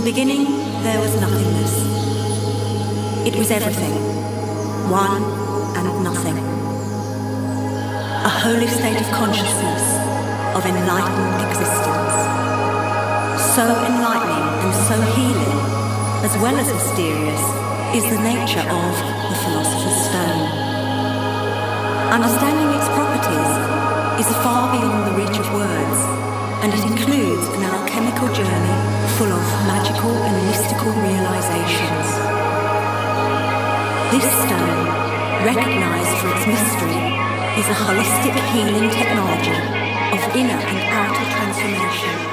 the beginning, there was nothingness. It was everything, one and nothing. A holy state of consciousness, of enlightened existence. So enlightening and so healing, as well as mysterious, is the nature of the Philosopher's Stone. Understanding its properties is far beyond the reach of words, and it includes an alchemical journey full of magical and mystical realizations. This stone, recognized for its mystery, is a holistic healing technology of inner and outer transformation.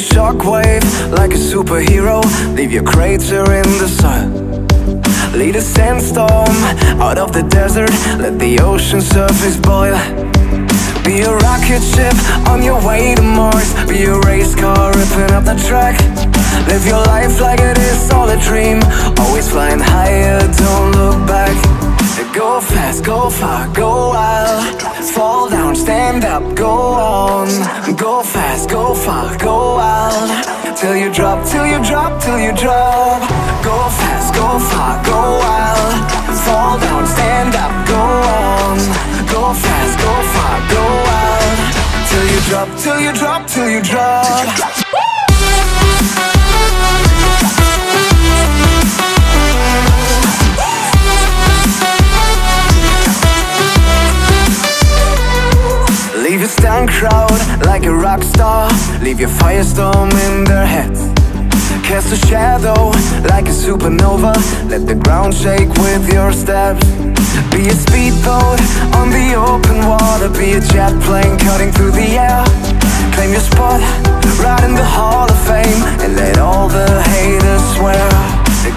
shockwave like a superhero. Leave your crater in the sun. Lead a sandstorm out of the desert. Let the ocean surface boil. Be a rocket ship on your way to Mars. Be a race car ripping up the track. Live your life like it is all a dream. Always flying higher, don't look back. Go fast, go far, go wild. Fall down, stand up, go on. Go fast, go far, go wild. Till you drop, till you drop, till you drop. Go fast, go far, go wild. Fall down, stand up, go on. Go fast, go far, go wild. Till you drop, till you drop, till you drop. Leave your stand crowd like a rock star. Leave your firestorm in their heads. Cast a shadow like a supernova. Let the ground shake with your steps. Be a speedboat on the open water. Be a jet plane cutting through the air. Claim your spot right in the hall of fame And let all the haters swear.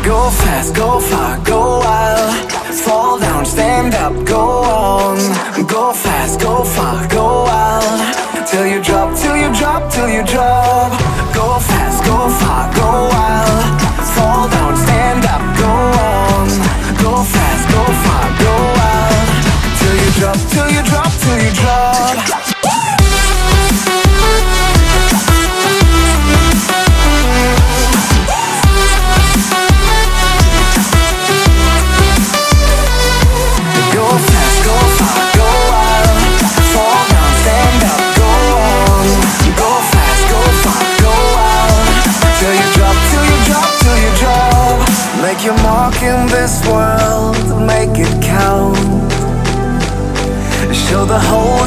Go fast, go far, go wild fall down, stand up, go on. Go fast, go far, go wild. Till you drop, till you drop, till you drop. Go fast, go far, go wild behold